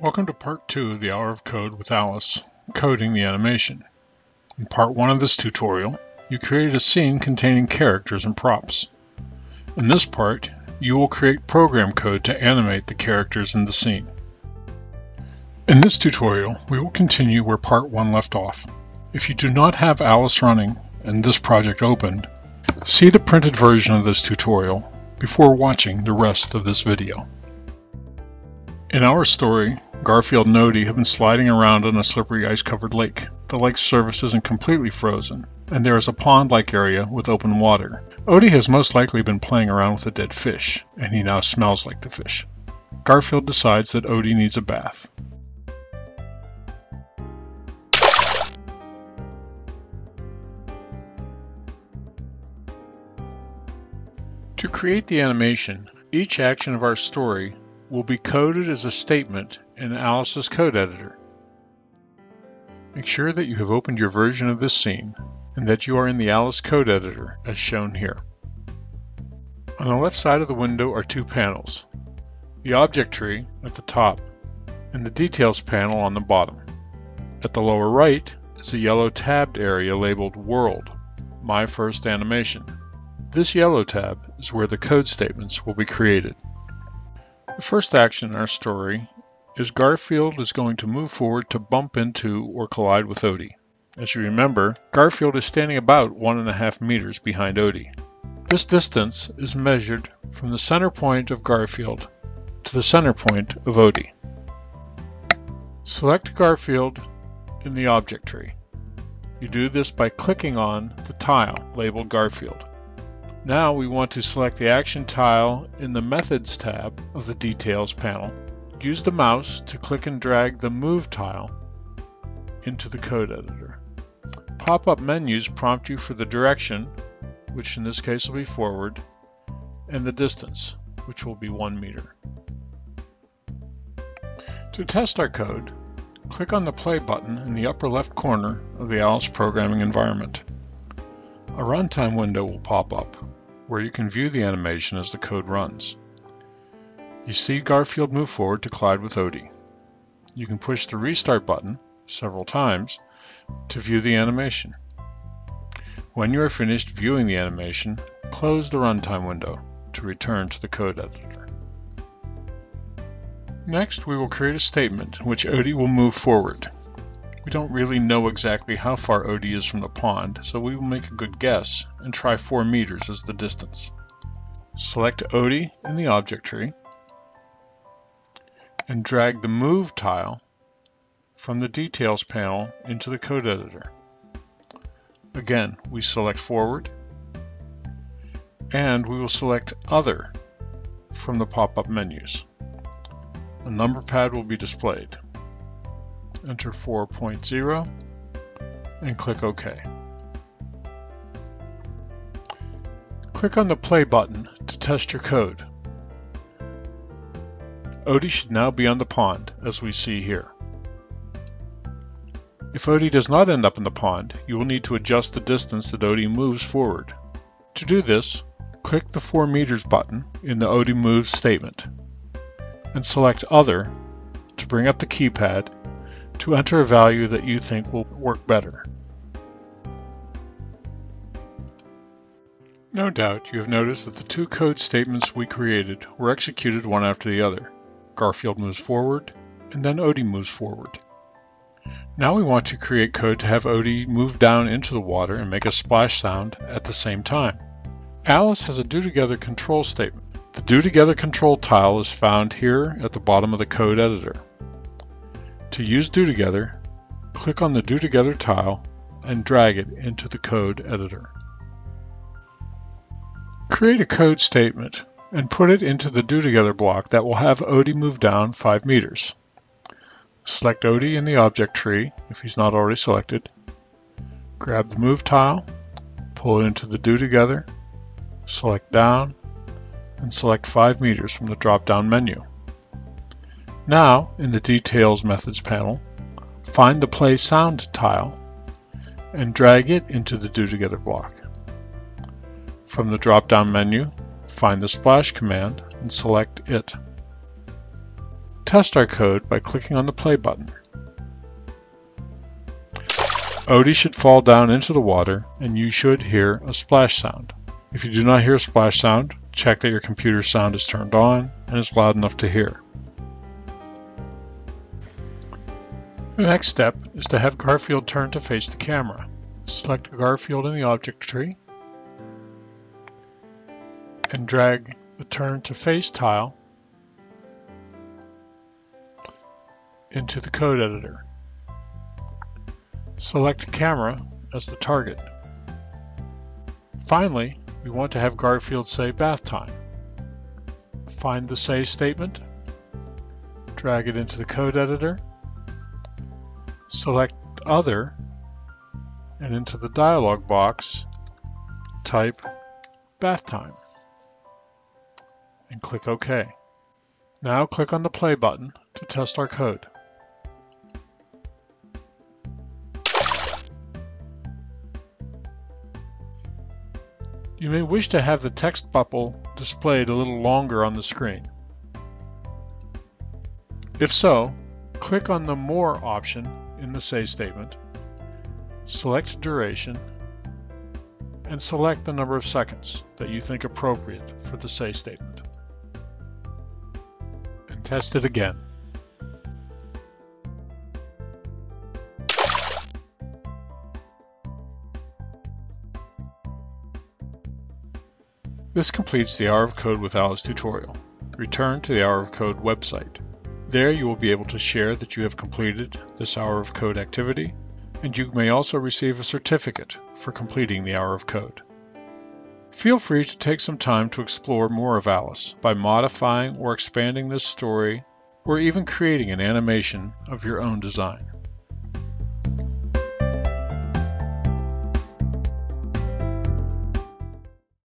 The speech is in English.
Welcome to part two of the Hour of Code with Alice, coding the animation. In part one of this tutorial, you created a scene containing characters and props. In this part, you will create program code to animate the characters in the scene. In this tutorial, we will continue where part one left off. If you do not have Alice running and this project opened, see the printed version of this tutorial before watching the rest of this video. In our story, Garfield and Odie have been sliding around on a slippery ice-covered lake. The lake's surface isn't completely frozen, and there is a pond-like area with open water. Odie has most likely been playing around with a dead fish, and he now smells like the fish. Garfield decides that Odie needs a bath. To create the animation, each action of our story will be coded as a statement in Alice's code editor. Make sure that you have opened your version of this scene and that you are in the Alice code editor as shown here. On the left side of the window are two panels, the object tree at the top and the details panel on the bottom. At the lower right is a yellow tabbed area labeled World, My First Animation. This yellow tab is where the code statements will be created. The first action in our story is Garfield is going to move forward to bump into or collide with Odie. As you remember, Garfield is standing about one and a half meters behind Odie. This distance is measured from the center point of Garfield to the center point of Odie. Select Garfield in the object tree. You do this by clicking on the tile labeled Garfield. Now we want to select the Action tile in the Methods tab of the Details panel. Use the mouse to click and drag the Move tile into the code editor. Pop-up menus prompt you for the direction, which in this case will be forward, and the distance, which will be 1 meter. To test our code, click on the Play button in the upper left corner of the Alice programming environment. A runtime window will pop up, where you can view the animation as the code runs. You see Garfield move forward to collide with Odie. You can push the restart button several times to view the animation. When you are finished viewing the animation, close the runtime window to return to the code editor. Next, we will create a statement in which Odie will move forward. We don't really know exactly how far Odie is from the pond, so we will make a good guess and try 4 meters as the distance. Select Odie in the object tree and drag the Move tile from the Details panel into the code editor. Again, we select Forward and we will select Other from the pop-up menus. A number pad will be displayed enter 4.0, and click OK. Click on the play button to test your code. Odie should now be on the pond, as we see here. If Odie does not end up in the pond, you will need to adjust the distance that Odie moves forward. To do this, click the 4 meters button in the Odie moves statement, and select Other to bring up the keypad to enter a value that you think will work better. No doubt you have noticed that the two code statements we created were executed one after the other. Garfield moves forward, and then Odie moves forward. Now we want to create code to have Odie move down into the water and make a splash sound at the same time. Alice has a do together control statement. The do together control tile is found here at the bottom of the code editor. To use Do Together, click on the Do Together tile and drag it into the code editor. Create a code statement and put it into the Do Together block that will have Odie move down 5 meters. Select Odie in the object tree if he's not already selected. Grab the Move tile, pull it into the Do Together, select Down, and select 5 meters from the drop-down menu. Now, in the Details Methods panel, find the Play Sound tile and drag it into the Do Together block. From the drop-down menu, find the Splash command and select it. test our code by clicking on the play button. Odie should fall down into the water and you should hear a splash sound. If you do not hear a splash sound, check that your computer sound is turned on and is loud enough to hear. The next step is to have Garfield turn to face the camera. Select Garfield in the object tree and drag the turn to face tile into the code editor. Select camera as the target. Finally, we want to have Garfield say bath time. Find the say statement, drag it into the code editor, select other, and into the dialog box, type bath time and click OK. Now click on the play button to test our code. You may wish to have the text bubble displayed a little longer on the screen. If so, click on the More option in the Say statement, select Duration, and select the number of seconds that you think appropriate for the Say statement. And test it again. This completes the Hour of Code with Alice tutorial. Return to the Hour of Code website. There you will be able to share that you have completed this Hour of Code activity, and you may also receive a certificate for completing the Hour of Code. Feel free to take some time to explore more of Alice by modifying or expanding this story or even creating an animation of your own design.